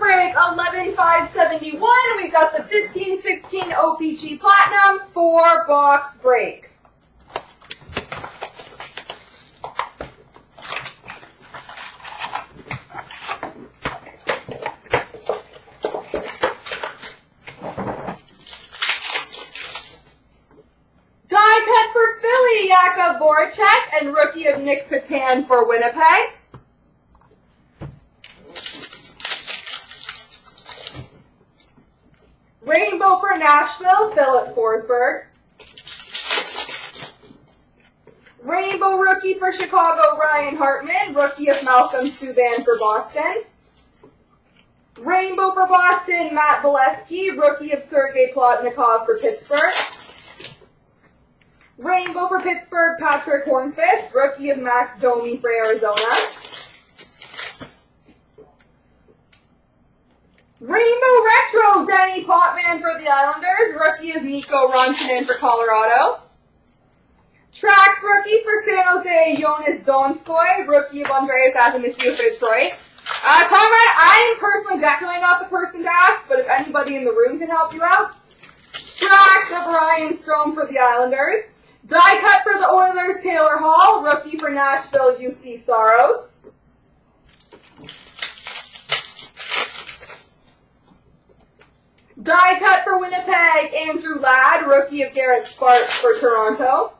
break 11571. We've got the 1516 OPC Platinum four box break. Die cut for Philly, Jakub Voracek, and rookie of Nick Petan for Winnipeg. Rainbow for Nashville, Filip Forsberg. Rainbow rookie for Chicago, Ryan Hartman. Rookie of Malcolm Subban for Boston. Rainbow for Boston, Matt Beleskey. Rookie of Sergei Plotnikov for Pittsburgh. Rainbow for Pittsburgh, Patrick Hornqvist. Rookie of Max Domi for Arizona. Rainbow Retro, Denis Potvin for the Islanders. Rookie of Mikko Rantanen for Colorado. Tracks rookie for San Jose, Joonas Donskoi. Rookie of Andreas Athanasiou for Detroit. Uh, Conrad, I am personally definitely not the person to ask, but if anybody in the room can help you out. Tracks of Ryan Strome for the Islanders. Die cut for the Oilers, Taylor Hall. Rookie for Nashville, Juuse Saros. Die cut for Winnipeg, Andrew Ladd, rookie of Garrett Sparks for Toronto.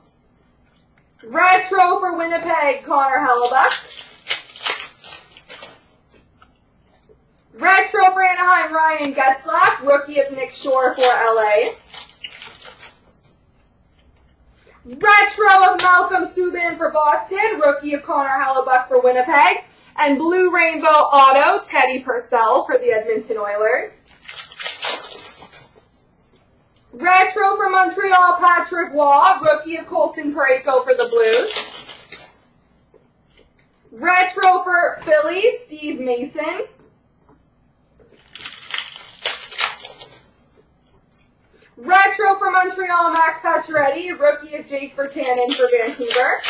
Retro for Winnipeg, Connor Hellebuyck. Retro for Anaheim, Ryan Getzlaf, rookie of Nick Shore for LA. Retro of Malcolm Subban for Boston, rookie of Connor Hellebuyck for Winnipeg. And Blue Rainbow Auto, Teddy Purcell for the Edmonton Oilers. Retro for Montreal, Patrick Roy, rookie of Colton Parayko for the Blues. Retro for Philly, Steve Mason. Retro for Montreal, Max Pacioretty, rookie of Jake Virtanen for Vancouver.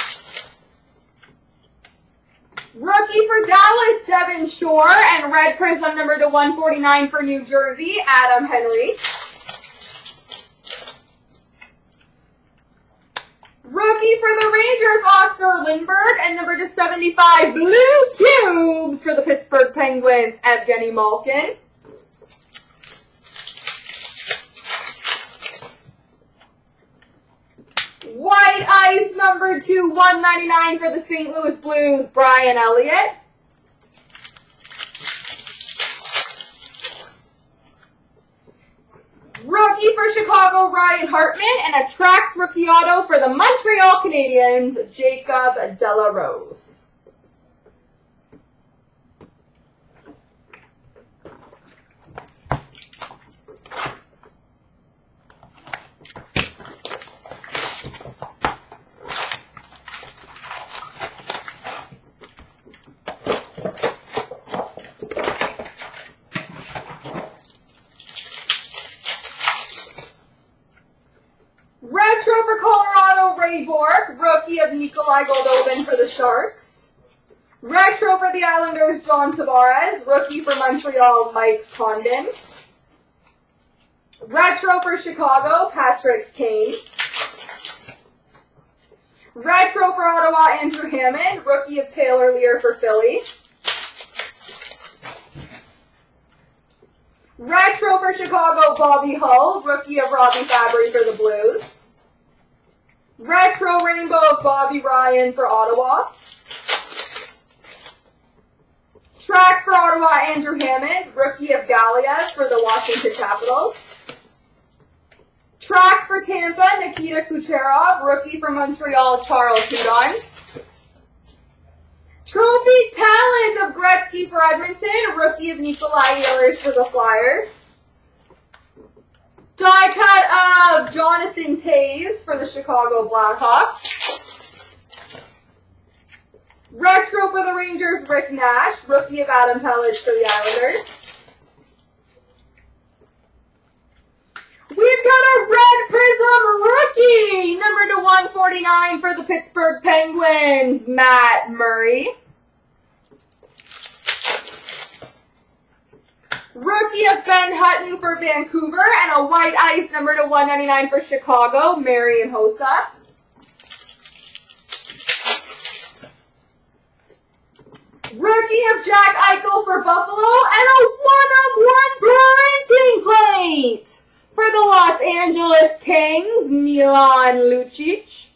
Rookie for Dallas, Devin Shore, and red prism number to 149 for New Jersey, Adam Henrique. Rookie for the Rangers, Oscar Lindberg, and number to 75, Blue Cubes for the Pittsburgh Penguins, Evgeny Malkin. White Ice number two, 199 for the St. Louis Blues, Brian Elliott. Rookie for Chicago, Ryan Hartman, and a Trax rookie auto for the Montreal Canadiens, Jacob de la Rose. Retro for Colorado, Ray Bourque. Rookie of Nikolai Goldobin for the Sharks. Retro for the Islanders, John Tavares. Rookie for Montreal, Mike Condon. Retro for Chicago, Patrick Kane. Retro for Ottawa, Andrew Hammond. Rookie of Taylor Leier for Philly. Retro for Chicago, Bobby Hull. Rookie of Robbie Fabbri for the Blues. Retro Rainbow of Bobby Ryan for Ottawa. Track for Ottawa, Andrew Hammond. Rookie of Galiev for the Washington Capitals. Tracks for Tampa, Nikita Kucherov. Rookie for Montreal, Charles Hudon. Trophy talent of Gretzky for Edmonton. Rookie of Nikolai Ehlers for the Flyers. Die cut of Jonathan Toews for the Chicago Blackhawks. Retro for the Rangers, Rick Nash. Rookie of Adam Pelech for the Islanders. We've got a red prism rookie, number to 149 for the Pittsburgh Penguins, Matt Murray. Rookie of Ben Hutton for Vancouver and a white ice number to 199 for Chicago, Marian Hossa. Rookie of Jack Eichel for Buffalo and a one-of-one printing plate for the Los Angeles Kings, Milan Lucic.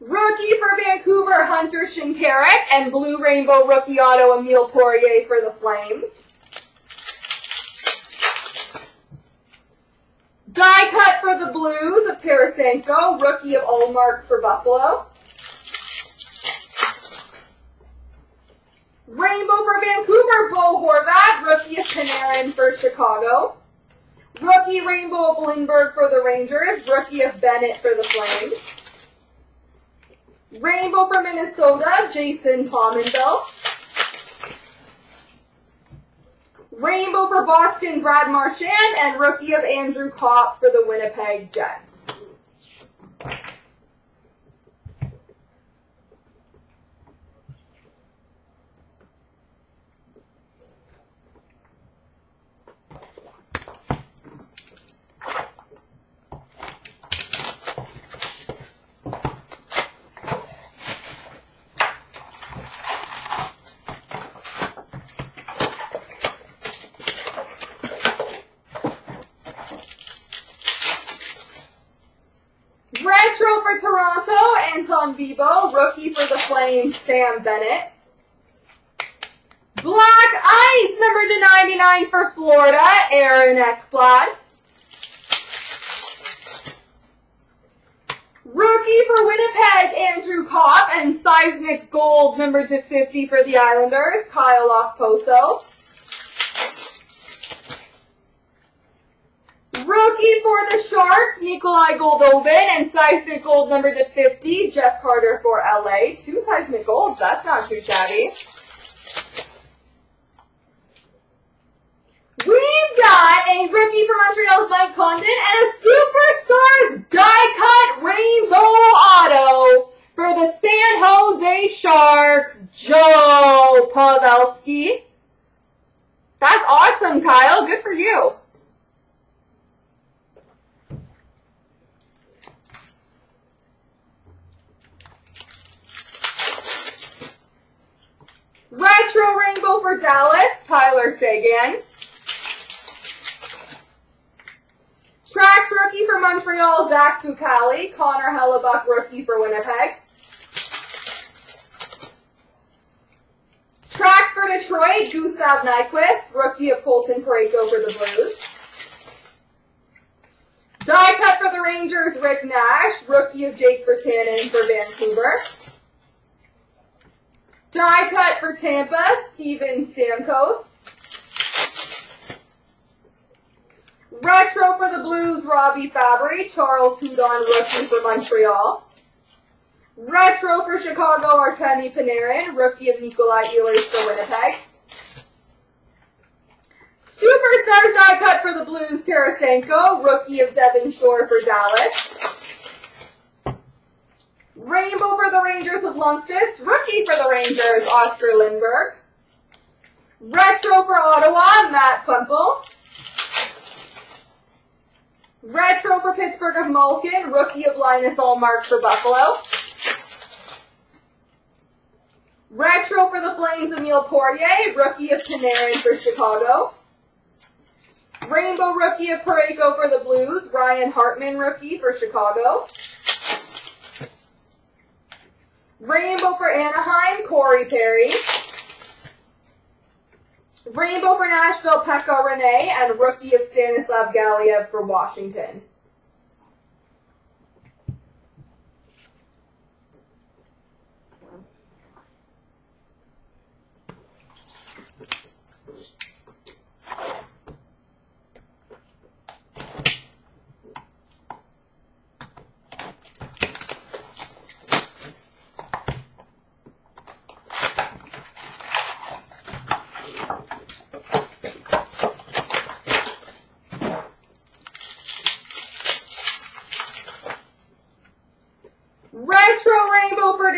Rookie for Hunter Shinkaruk, and Blue Rainbow Rookie Auto, Emile Poirier for the Flames. Die cut for the Blues of Tarasenko, Rookie of Ullmark for Buffalo. Rainbow for Vancouver, Bo Horvat, Rookie of Panarin for Chicago. Rookie Rainbow of Lindberg for the Rangers, Rookie of Bennett for the Flames. Rainbow for Minnesota, Jason Pominville. Rainbow for Boston, Brad Marchand, and rookie of Andrew Copp for the Winnipeg Jets. Retro Toronto, Anton Bibo. Rookie for the Flames, Sam Bennett. Black Ice, number to 99 for Florida, Aaron Ekblad. Rookie for Winnipeg, Andrew Copp, and Seismic Gold, number to 50 for the Islanders, Kyle Okposo. Rookie for the Sharks, Nikolai Goldobin, and Seismic Gold number to 50, Jeff Carter for LA. Two Seismic Golds, that's not too shabby. We've got a rookie for Montreal's Mike Condon and a Superstars die cut rainbow auto for the San Jose Sharks, Joe Pavelski. That's awesome, Kyle. Good for you. Retro Rainbow for Dallas, Tyler Seguin. Tracks rookie for Montreal, Zach Fucale. Connor Hellebuck rookie for Winnipeg. Tracks for Detroit, Gustav Nyquist, rookie of Colton Parayko for the Blues. Die cut for the Rangers, Rick Nash, rookie of Jake Virtanen for Vancouver. Die cut for Tampa, Steven Stamkos. Retro for the Blues, Robbie Fabbri, Charles Hudon, rookie for Montreal. Retro for Chicago, Artemi Panarin, rookie of Nikolai Ehlers for Winnipeg. Superstars die cut for the Blues, Tarasenko, rookie of Devin Shore for Dallas. Rainbow for the Rangers of Lundqvist, rookie for the Rangers, Oscar Lindberg. Retro for Ottawa, Matt Puempel. Retro for Pittsburgh of Malkin, rookie of Linus Ullmark for Buffalo. Retro for the Flames, Emile Poirier, rookie of Panarin for Chicago. Rainbow rookie of Parayko for the Blues, Ryan Hartman rookie for Chicago. Rainbow for Anaheim, Corey Perry. Rainbow for Nashville, Pekka Rinne, and rookie of Stanislav Galiev for Washington.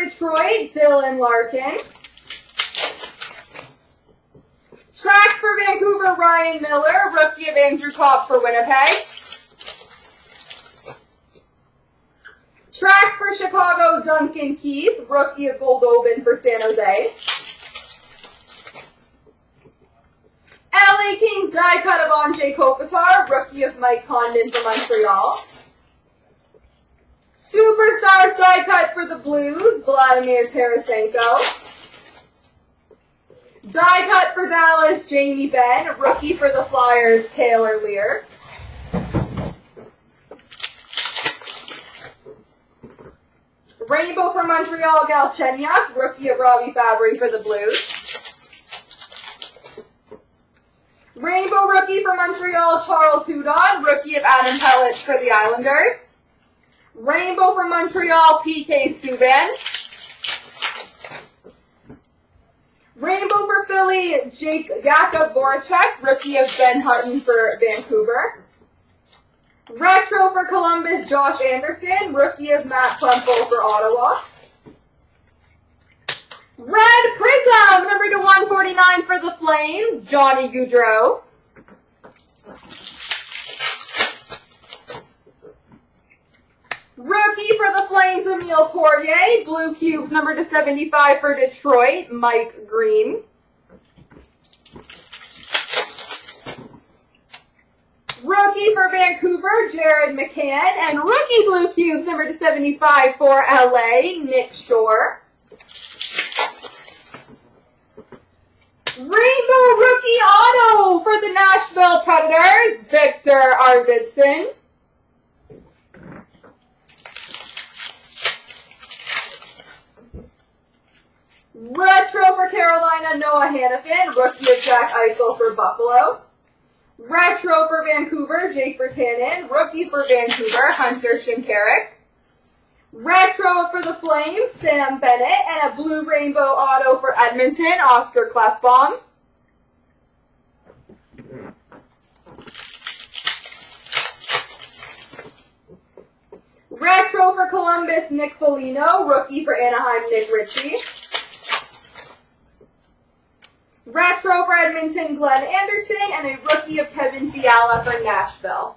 Detroit, Dylan Larkin. Tracks for Vancouver, Ryan Miller. Rookie of Andrew Copp for Winnipeg. Tracks for Chicago, Duncan Keith. Rookie of Goldobin for San Jose. LA Kings die cut of Anze Kopitar. Rookie of Mike Condon for Montreal. Superstars die cut for the Blues, Vladimir Tarasenko. Die cut for Dallas, Jamie Benn. Rookie for the Flyers, Taylor Leier. Rainbow for Montreal, Galchenyuk. Rookie of Robbie Fabbri for the Blues. Rainbow rookie for Montreal, Charles Hudon. Rookie of Adam Pelech for the Islanders. Rainbow for Montreal, PK Subban. Rainbow for Philly, Jake Jakub Voracek, rookie of Ben Hutton for Vancouver. Retro for Columbus, Josh Anderson, rookie of Matt Puempel for Ottawa. Red Prism, number to 149 for the Flames, Johnny Gaudreau. Rookie for the Flames, Emile Poirier. Blue Cubes, number to 75 for Detroit, Mike Green. Rookie for Vancouver, Jared McCann. And rookie Blue Cubes, number to 75 for LA, Nick Shore. Rainbow Rookie Auto for the Nashville Predators, Viktor Arvidsson. Retro for Carolina, Noah Hanifin. Rookie of Jack Eichel for Buffalo. Retro for Vancouver, Jake Virtanen. Rookie for Vancouver, Hunter Shinkaruk. Retro for the Flames, Sam Bennett. And a blue rainbow auto for Edmonton, Oscar Klefbom. Retro for Columbus, Nick Foligno. Rookie for Anaheim, Nick Ritchie. Retro for Edmonton, Glenn Anderson, and a rookie of Kevin Fiala for Nashville.